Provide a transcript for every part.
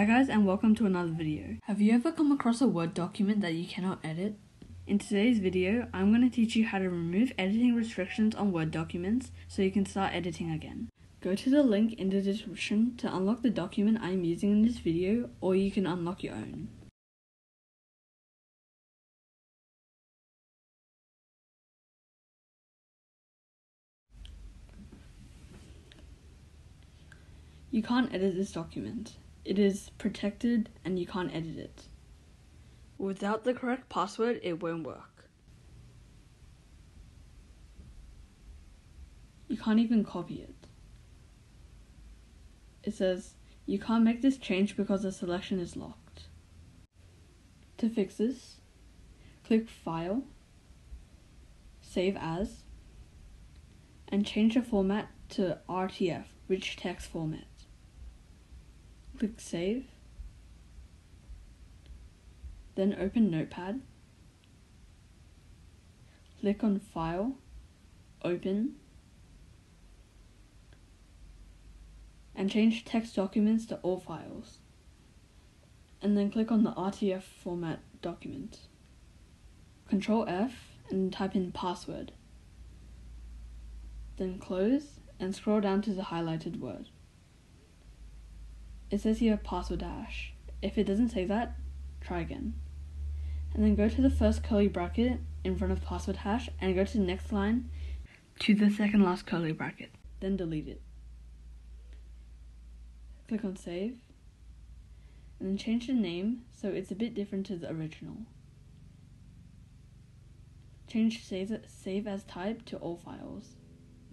Hi guys and welcome to another video. Have you ever come across a Word document that you cannot edit? In today's video, I'm going to teach you how to remove editing restrictions on Word documents so you can start editing again. Go to the link in the description to unlock the document I'm using in this video or you can unlock your own. You can't edit this document. It is protected and you can't edit it. Without the correct password, it won't work. You can't even copy it. It says, you can't make this change because the selection is locked. To fix this, click File, Save As, and change the format to RTF, Rich Text Format. Click Save. Then open Notepad. Click on File, Open, and change text documents to all files. And then click on the RTF format document. Control F and type in password. Then close and scroll down to the highlighted word it says here password dash. If it doesn't say that, try again. And then go to the first curly bracket in front of password hash and go to the next line to the second last curly bracket. Then delete it. Click on save. And then change the name so it's a bit different to the original. Change save, save as type to all files.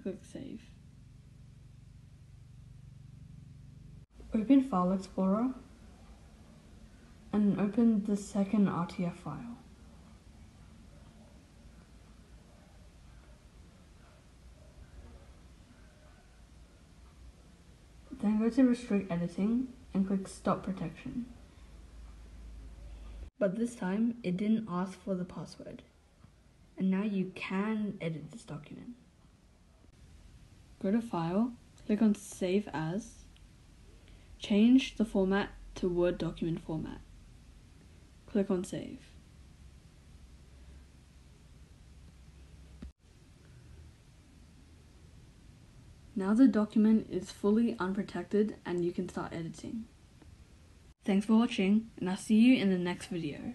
Click save. Open File Explorer and open the second RTF file. Then go to Restrict Editing and click Stop Protection. But this time, it didn't ask for the password. And now you can edit this document. Go to File, click on Save As, Change the format to Word document format. Click on Save. Now the document is fully unprotected and you can start editing. Thanks for watching and I'll see you in the next video.